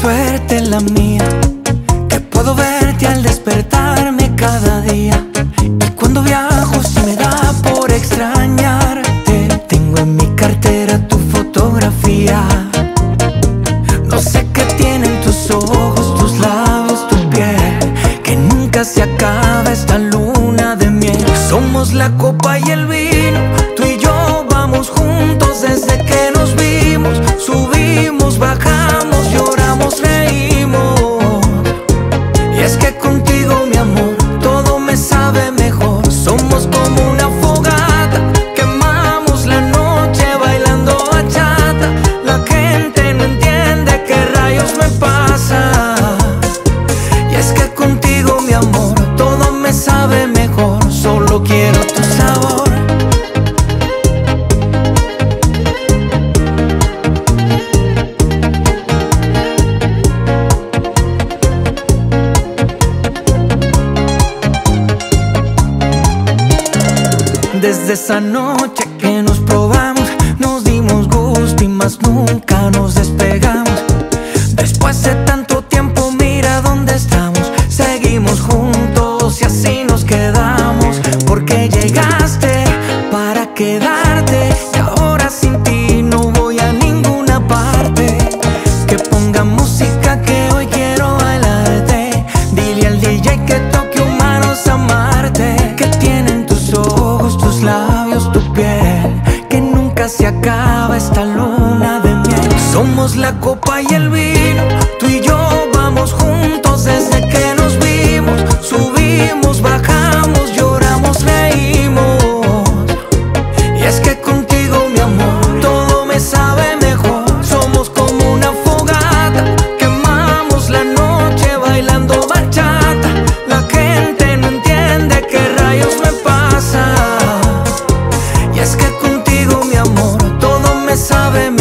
suerte la mía, que puedo verte al despertarme cada día. Y cuando viajo si me da por extrañarte, tengo en mi cartera tu fotografía. No sé qué tienen tus ojos, tus labios, tu piel, que nunca se acaba esta luna de miel. Somos la copa y el vino, tú y yo vamos juntos desde que nos vimos, subimos, Desde esa noche que nos probamos, nos dimos gusto y más nunca nos despegamos. Después se esta luna de miel. Somos la copa y el vino, tú y yo vamos juntos desde que sabe